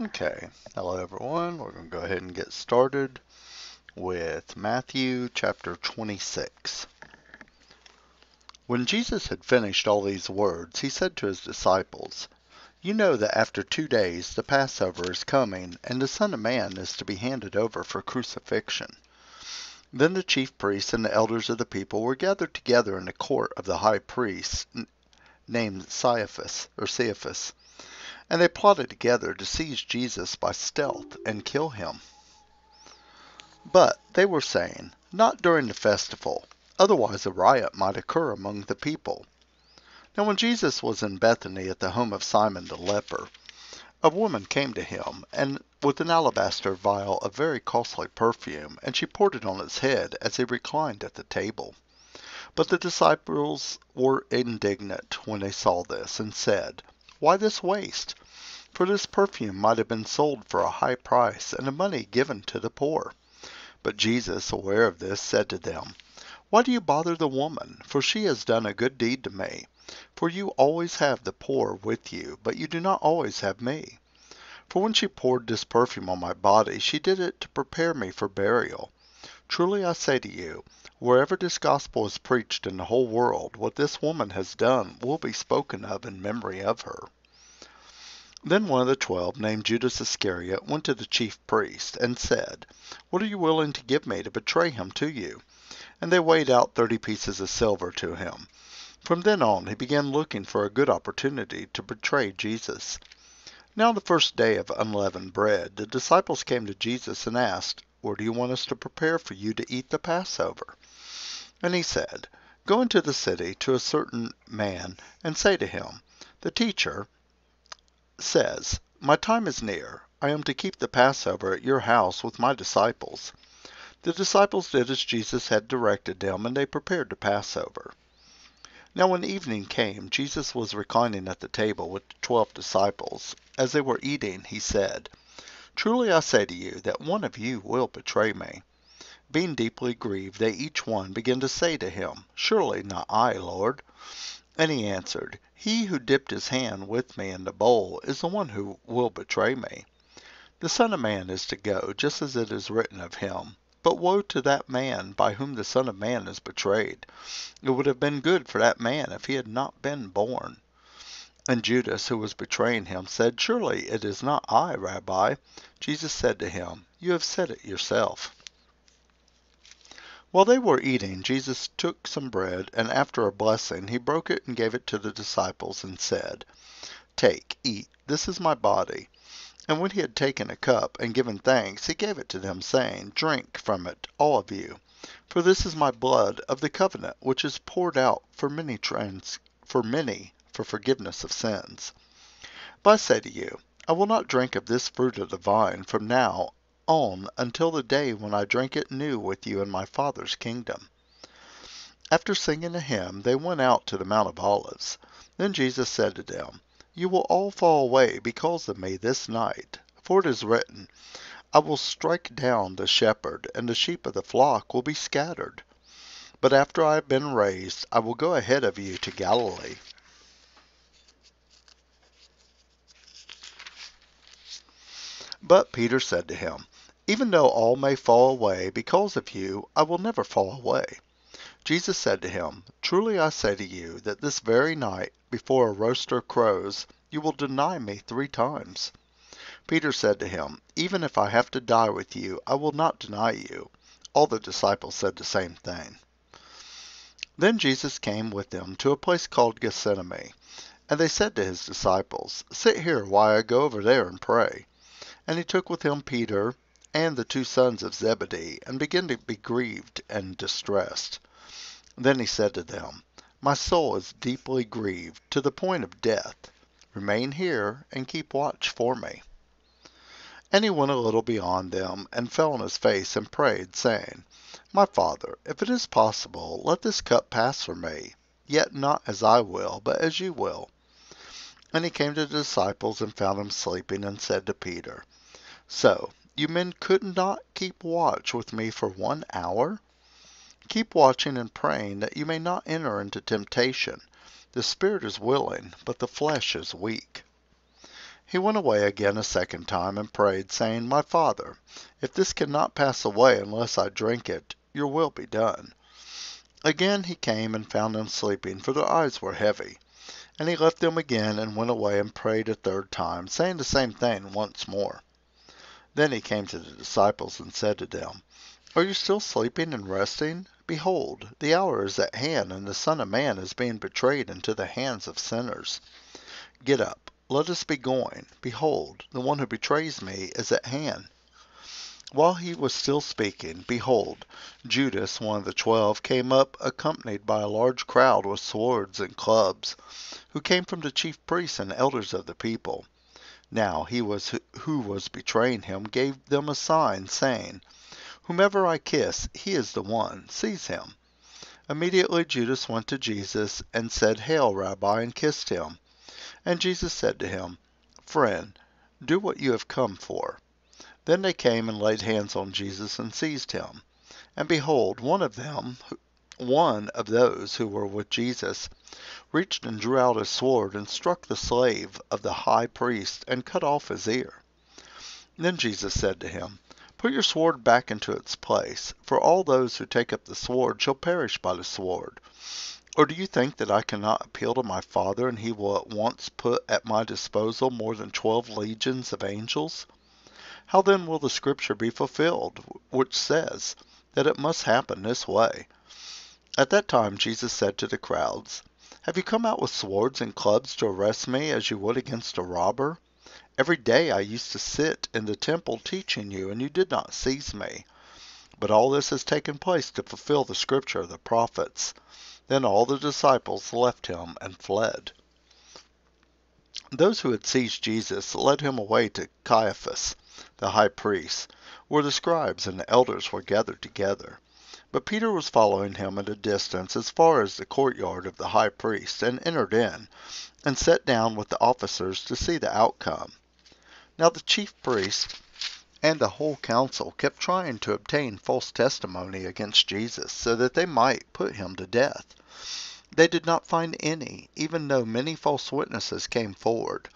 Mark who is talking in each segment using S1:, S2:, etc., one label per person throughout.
S1: Okay, hello everyone. We're going to go ahead and get started with Matthew chapter 26. When Jesus had finished all these words, he said to his disciples, You know that after two days the Passover is coming, and the Son of Man is to be handed over for crucifixion. Then the chief priests and the elders of the people were gathered together in the court of the high priest, named Caiaphas, or Caiaphas and they plotted together to seize Jesus by stealth and kill him. But they were saying, Not during the festival, otherwise a riot might occur among the people. Now when Jesus was in Bethany at the home of Simon the leper, a woman came to him, and with an alabaster vial of very costly perfume, and she poured it on his head as he reclined at the table. But the disciples were indignant when they saw this, and said, why this waste? For this perfume might have been sold for a high price, and the money given to the poor. But Jesus, aware of this, said to them, Why do you bother the woman? For she has done a good deed to me. For you always have the poor with you, but you do not always have me. For when she poured this perfume on my body, she did it to prepare me for burial. Truly I say to you, wherever this gospel is preached in the whole world, what this woman has done will be spoken of in memory of her. Then one of the twelve, named Judas Iscariot, went to the chief priests, and said, What are you willing to give me to betray him to you? And they weighed out thirty pieces of silver to him. From then on he began looking for a good opportunity to betray Jesus. Now the first day of unleavened bread, the disciples came to Jesus and asked, Where do you want us to prepare for you to eat the Passover? And he said, Go into the city to a certain man, and say to him, The teacher, says, My time is near. I am to keep the Passover at your house with my disciples. The disciples did as Jesus had directed them, and they prepared the Passover. Now when evening came, Jesus was reclining at the table with the twelve disciples. As they were eating, he said, Truly I say to you that one of you will betray me. Being deeply grieved, they each one began to say to him, Surely not I, Lord. And he answered, He who dipped his hand with me in the bowl is the one who will betray me. The Son of Man is to go, just as it is written of him. But woe to that man by whom the Son of Man is betrayed. It would have been good for that man if he had not been born. And Judas, who was betraying him, said, Surely it is not I, Rabbi. Jesus said to him, You have said it yourself. While they were eating, Jesus took some bread, and after a blessing, he broke it and gave it to the disciples, and said, Take, eat, this is my body. And when he had taken a cup and given thanks, he gave it to them, saying, Drink from it, all of you, for this is my blood of the covenant, which is poured out for many trans for many for forgiveness of sins. But I say to you, I will not drink of this fruit of the vine from now on until the day when I drink it new with you in my Father's kingdom. After singing a hymn, they went out to the Mount of Olives. Then Jesus said to them, You will all fall away because of me this night, for it is written, I will strike down the shepherd, and the sheep of the flock will be scattered. But after I have been raised, I will go ahead of you to Galilee. But Peter said to him, even though all may fall away because of you, I will never fall away. Jesus said to him, Truly I say to you that this very night, before a rooster crows, you will deny me three times. Peter said to him, Even if I have to die with you, I will not deny you. All the disciples said the same thing. Then Jesus came with them to a place called Gethsemane, and they said to his disciples, Sit here while I go over there and pray. And he took with him Peter, and the two sons of Zebedee, and began to be grieved and distressed. Then he said to them, My soul is deeply grieved to the point of death. Remain here and keep watch for me. And he went a little beyond them, and fell on his face and prayed, saying, My Father, if it is possible, let this cup pass from me, yet not as I will, but as you will. And he came to the disciples and found them sleeping, and said to Peter, So you men could not keep watch with me for one hour? Keep watching and praying that you may not enter into temptation. The spirit is willing, but the flesh is weak. He went away again a second time and prayed, saying, My Father, if this cannot pass away unless I drink it, your will be done. Again he came and found them sleeping, for their eyes were heavy. And he left them again and went away and prayed a third time, saying the same thing once more. Then he came to the disciples and said to them, Are you still sleeping and resting? Behold, the hour is at hand, and the Son of Man is being betrayed into the hands of sinners. Get up, let us be going. Behold, the one who betrays me is at hand. While he was still speaking, behold, Judas, one of the twelve, came up, accompanied by a large crowd with swords and clubs, who came from the chief priests and elders of the people. Now he was who was betraying him gave them a sign, saying, Whomever I kiss, he is the one. Seize him. Immediately Judas went to Jesus and said, Hail, Rabbi, and kissed him. And Jesus said to him, Friend, do what you have come for. Then they came and laid hands on Jesus and seized him. And behold, one of them, one of those who were with Jesus, reached and drew out his sword and struck the slave of the high priest and cut off his ear. Then Jesus said to him, Put your sword back into its place, for all those who take up the sword shall perish by the sword. Or do you think that I cannot appeal to my Father, and he will at once put at my disposal more than twelve legions of angels? How then will the scripture be fulfilled, which says that it must happen this way? At that time Jesus said to the crowds, Have you come out with swords and clubs to arrest me as you would against a robber? Every day I used to sit in the temple teaching you, and you did not seize me. But all this has taken place to fulfill the scripture of the prophets. Then all the disciples left him and fled. Those who had seized Jesus led him away to Caiaphas the high priest, where the scribes and the elders were gathered together. But Peter was following him at a distance as far as the courtyard of the high priest, and entered in, and sat down with the officers to see the outcome. Now the chief priests and the whole council kept trying to obtain false testimony against Jesus, so that they might put him to death. They did not find any, even though many false witnesses came forward.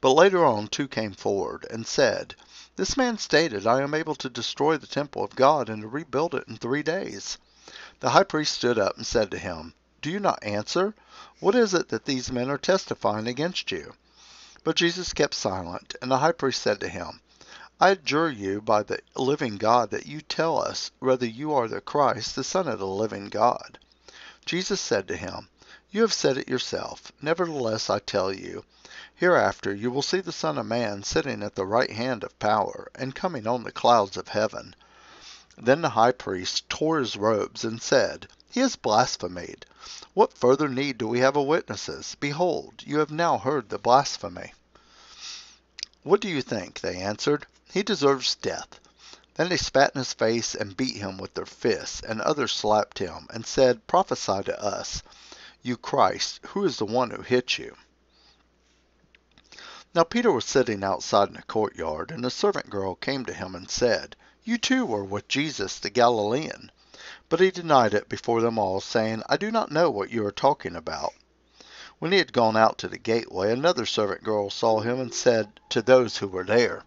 S1: But later on two came forward, and said, this man stated, I am able to destroy the temple of God and to rebuild it in three days. The high priest stood up and said to him, Do you not answer? What is it that these men are testifying against you? But Jesus kept silent, and the high priest said to him, I adjure you by the living God that you tell us whether you are the Christ, the Son of the living God. Jesus said to him, You have said it yourself. Nevertheless, I tell you, Hereafter you will see the Son of Man sitting at the right hand of power, and coming on the clouds of heaven. Then the high priest tore his robes, and said, He has blasphemed. What further need do we have of witnesses? Behold, you have now heard the blasphemy. What do you think? They answered. He deserves death. Then they spat in his face and beat him with their fists, and others slapped him, and said, Prophesy to us, you Christ, who is the one who hit you? Now Peter was sitting outside in the courtyard, and a servant girl came to him and said, You too were with Jesus the Galilean. But he denied it before them all, saying, I do not know what you are talking about. When he had gone out to the gateway, another servant girl saw him and said to those who were there,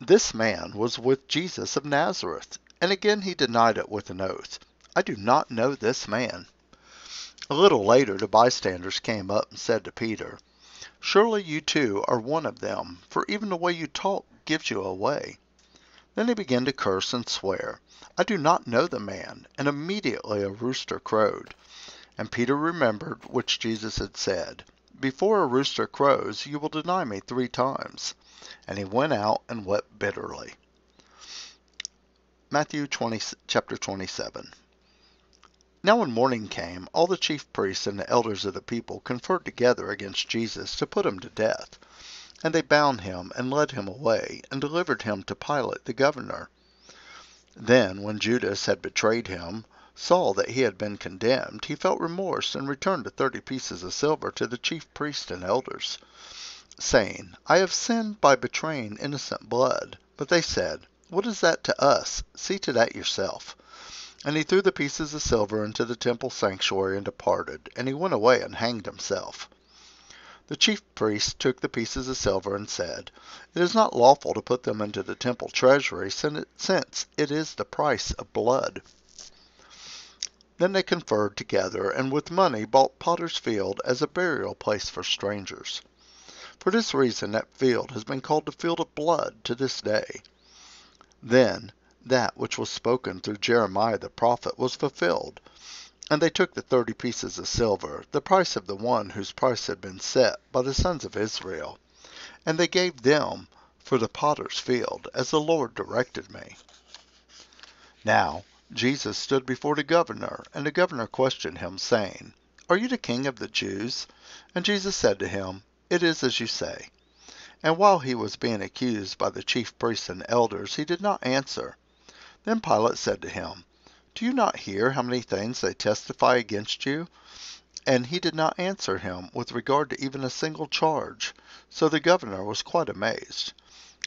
S1: This man was with Jesus of Nazareth. And again he denied it with an oath, I do not know this man. A little later the bystanders came up and said to Peter, Surely you too are one of them, for even the way you talk gives you away. Then he began to curse and swear, I do not know the man. And immediately a rooster crowed. And Peter remembered which Jesus had said, Before a rooster crows, you will deny me three times. And he went out and wept bitterly. Matthew 20, chapter 27. Now when morning came, all the chief priests and the elders of the people conferred together against Jesus to put him to death. And they bound him, and led him away, and delivered him to Pilate the governor. Then, when Judas had betrayed him, saw that he had been condemned, he felt remorse, and returned the thirty pieces of silver to the chief priests and elders, saying, I have sinned by betraying innocent blood. But they said, What is that to us? See to that yourself. And he threw the pieces of silver into the temple sanctuary and departed, and he went away and hanged himself. The chief priests took the pieces of silver and said, It is not lawful to put them into the temple treasury, since it is the price of blood. Then they conferred together, and with money bought Potter's Field as a burial place for strangers. For this reason that field has been called the Field of Blood to this day. Then that which was spoken through Jeremiah the prophet was fulfilled. And they took the thirty pieces of silver, the price of the one whose price had been set by the sons of Israel, and they gave them for the potter's field, as the Lord directed me. Now Jesus stood before the governor, and the governor questioned him, saying, Are you the king of the Jews? And Jesus said to him, It is as you say. And while he was being accused by the chief priests and elders, he did not answer. Then Pilate said to him, do you not hear how many things they testify against you? And he did not answer him with regard to even a single charge. So the governor was quite amazed.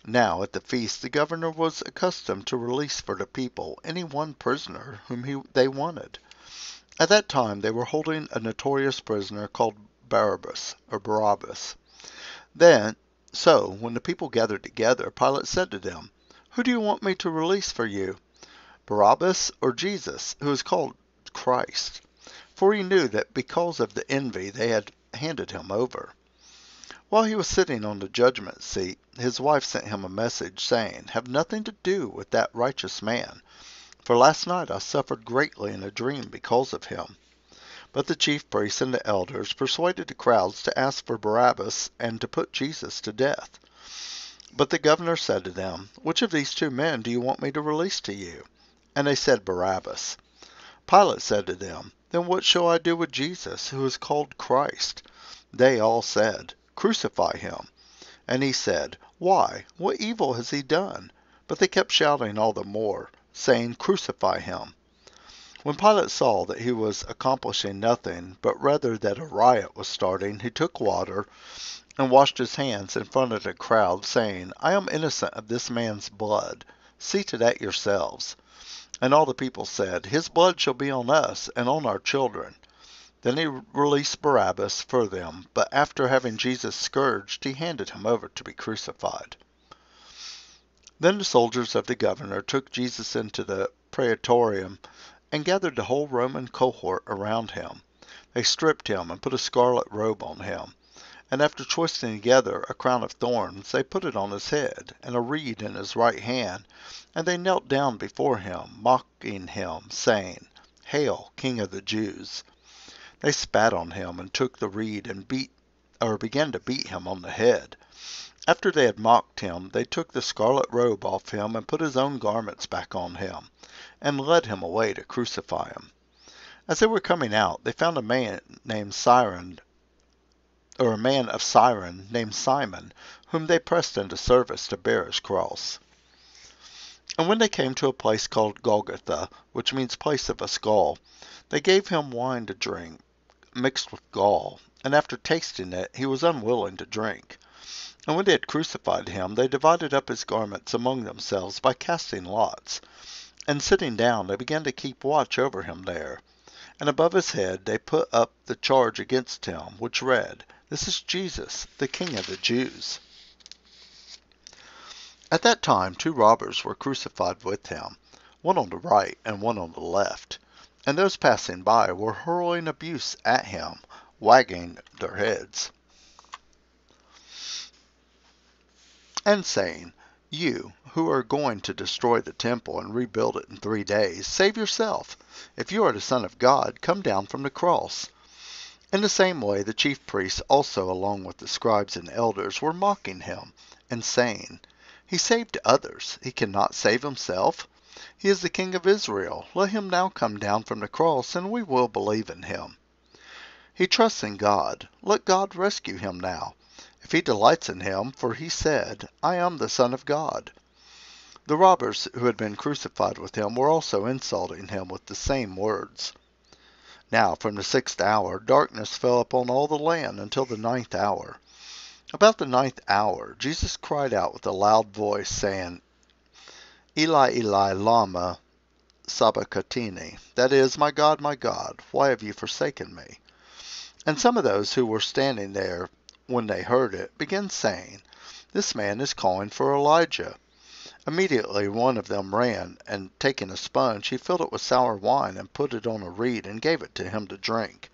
S1: Now at the feast the governor was accustomed to release for the people any one prisoner whom he, they wanted. At that time they were holding a notorious prisoner called Barabbas or Barabbas. Then so when the people gathered together, Pilate said to them, Who do you want me to release for you? Barabbas or Jesus, who is called Christ, for he knew that because of the envy they had handed him over. While he was sitting on the judgment seat, his wife sent him a message saying, Have nothing to do with that righteous man, for last night I suffered greatly in a dream because of him. But the chief priests and the elders persuaded the crowds to ask for Barabbas and to put Jesus to death. But the governor said to them, Which of these two men do you want me to release to you? And they said Barabbas. Pilate said to them, Then what shall I do with Jesus, who is called Christ? They all said, Crucify him. And he said, Why? What evil has he done? But they kept shouting all the more, saying, Crucify him. When Pilate saw that he was accomplishing nothing, but rather that a riot was starting, he took water and washed his hands in front of the crowd, saying, I am innocent of this man's blood. See to that yourselves. And all the people said, His blood shall be on us and on our children. Then he released Barabbas for them, but after having Jesus scourged, he handed him over to be crucified. Then the soldiers of the governor took Jesus into the praetorium and gathered the whole Roman cohort around him. They stripped him and put a scarlet robe on him. And after twisting together a crown of thorns, they put it on his head, and a reed in his right hand, and they knelt down before him, mocking him, saying, Hail, King of the Jews! They spat on him, and took the reed, and beat, or began to beat him on the head. After they had mocked him, they took the scarlet robe off him, and put his own garments back on him, and led him away to crucify him. As they were coming out, they found a man named Cyrene or a man of Cyrene named Simon, whom they pressed into service to bear his cross. And when they came to a place called Golgotha, which means place of a skull, they gave him wine to drink, mixed with gall, and after tasting it, he was unwilling to drink. And when they had crucified him, they divided up his garments among themselves by casting lots. And sitting down, they began to keep watch over him there. And above his head they put up the charge against him, which read, this is Jesus, the King of the Jews. At that time two robbers were crucified with him, one on the right and one on the left. And those passing by were hurling abuse at him, wagging their heads, and saying, You, who are going to destroy the temple and rebuild it in three days, save yourself. If you are the Son of God, come down from the cross. In the same way the chief priests also along with the scribes and elders were mocking him, and saying, He saved others, he cannot save himself. He is the king of Israel. Let him now come down from the cross, and we will believe in him. He trusts in God. Let God rescue him now, if he delights in him, for he said, I am the Son of God. The robbers who had been crucified with him were also insulting him with the same words. Now from the sixth hour darkness fell upon all the land until the ninth hour. About the ninth hour Jesus cried out with a loud voice, saying, Eli, Eli, lama sabachthani, that is, My God, my God, why have you forsaken me? And some of those who were standing there when they heard it, began saying, This man is calling for Elijah. Immediately one of them ran, and taking a sponge, he filled it with sour wine, and put it on a reed, and gave it to him to drink.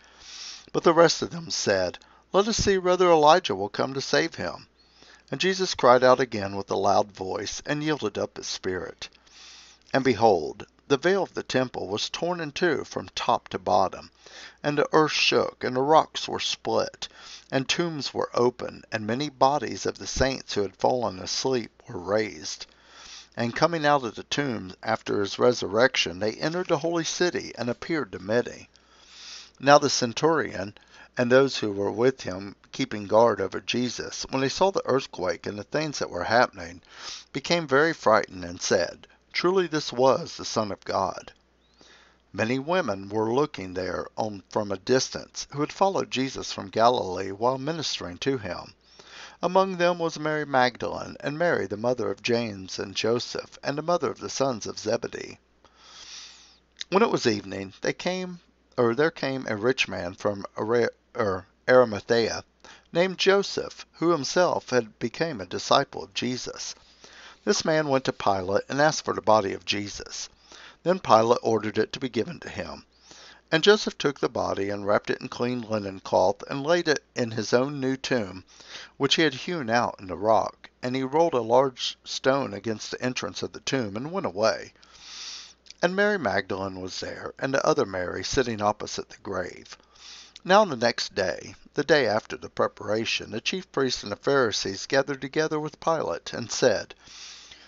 S1: But the rest of them said, Let us see whether Elijah will come to save him. And Jesus cried out again with a loud voice, and yielded up his spirit. And behold, the veil of the temple was torn in two from top to bottom, and the earth shook, and the rocks were split, and tombs were opened, and many bodies of the saints who had fallen asleep were raised. And coming out of the tomb after his resurrection, they entered the holy city and appeared to many. Now the centurion and those who were with him keeping guard over Jesus, when they saw the earthquake and the things that were happening, became very frightened and said, Truly this was the Son of God. Many women were looking there on from a distance, who had followed Jesus from Galilee while ministering to him. Among them was Mary Magdalene, and Mary the mother of James and Joseph, and the mother of the sons of Zebedee. When it was evening, they came, or there came a rich man from Arimathea, named Joseph, who himself had become a disciple of Jesus. This man went to Pilate and asked for the body of Jesus. Then Pilate ordered it to be given to him. And Joseph took the body and wrapped it in clean linen cloth and laid it in his own new tomb, which he had hewn out in the rock. And he rolled a large stone against the entrance of the tomb and went away. And Mary Magdalene was there, and the other Mary sitting opposite the grave. Now the next day, the day after the preparation, the chief priests and the Pharisees gathered together with Pilate, and said,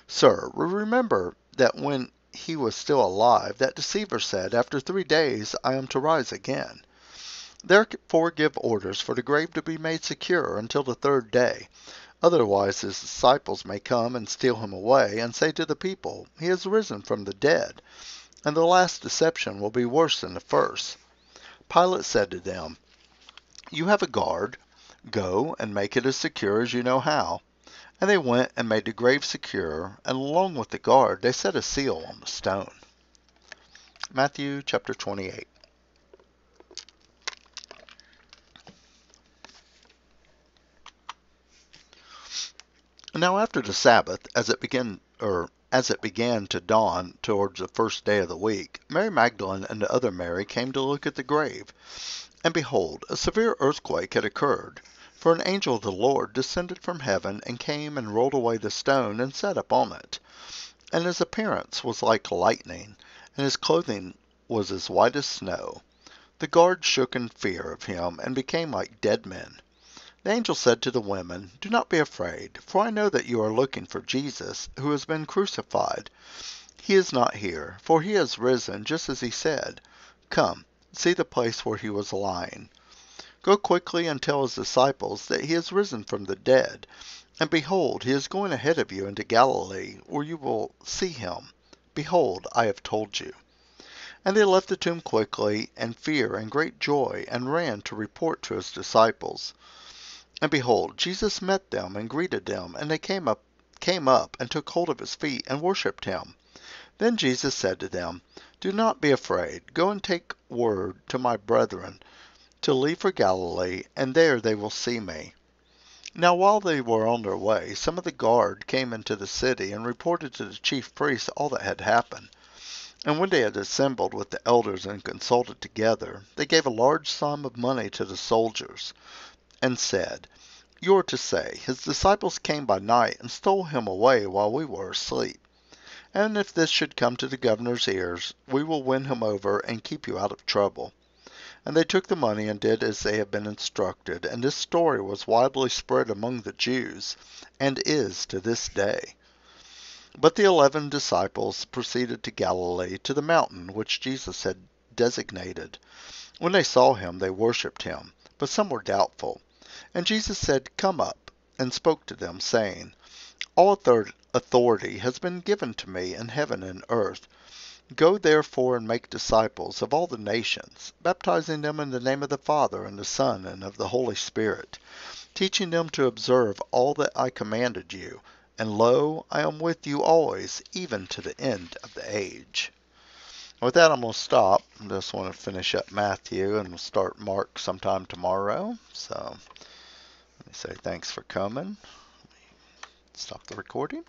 S1: Sir, remember that when he was still alive, that deceiver said, After three days I am to rise again. Therefore give orders for the grave to be made secure until the third day. Otherwise his disciples may come and steal him away, and say to the people, He has risen from the dead. And the last deception will be worse than the first. Pilate said to them, You have a guard. Go and make it as secure as you know how. And they went and made the grave secure, and along with the guard they set a seal on the stone. Matthew chapter 28. Now after the Sabbath, as it began, or as it began to dawn towards the first day of the week, Mary Magdalene and the other Mary came to look at the grave. And behold, a severe earthquake had occurred. For an angel of the Lord descended from heaven, and came and rolled away the stone, and sat upon it. And his appearance was like lightning, and his clothing was as white as snow. The guards shook in fear of him, and became like dead men. The angel said to the women, Do not be afraid, for I know that you are looking for Jesus, who has been crucified. He is not here, for he has risen, just as he said. Come, see the place where he was lying. Go quickly and tell his disciples that he has risen from the dead. And behold, he is going ahead of you into Galilee, where you will see him. Behold, I have told you. And they left the tomb quickly, and fear and great joy, and ran to report to his disciples. And behold, Jesus met them and greeted them, and they came up, came up and took hold of his feet and worshipped him. Then Jesus said to them, Do not be afraid. Go and take word to my brethren to leave for Galilee, and there they will see me. Now while they were on their way, some of the guard came into the city and reported to the chief priests all that had happened. And when they had assembled with the elders and consulted together, they gave a large sum of money to the soldiers, and said, You are to say, His disciples came by night and stole him away while we were asleep. And if this should come to the governor's ears, we will win him over and keep you out of trouble. And they took the money and did as they had been instructed, and this story was widely spread among the Jews, and is to this day. But the eleven disciples proceeded to Galilee, to the mountain which Jesus had designated. When they saw him, they worshipped him, but some were doubtful. And Jesus said, Come up, and spoke to them, saying, All authority has been given to me in heaven and earth. Go therefore and make disciples of all the nations, baptizing them in the name of the Father, and the Son, and of the Holy Spirit, teaching them to observe all that I commanded you. And lo, I am with you always, even to the end of the age. With that, I'm going to stop. I just want to finish up Matthew, and we'll start Mark sometime tomorrow. So, let me say thanks for coming. Stop the recording.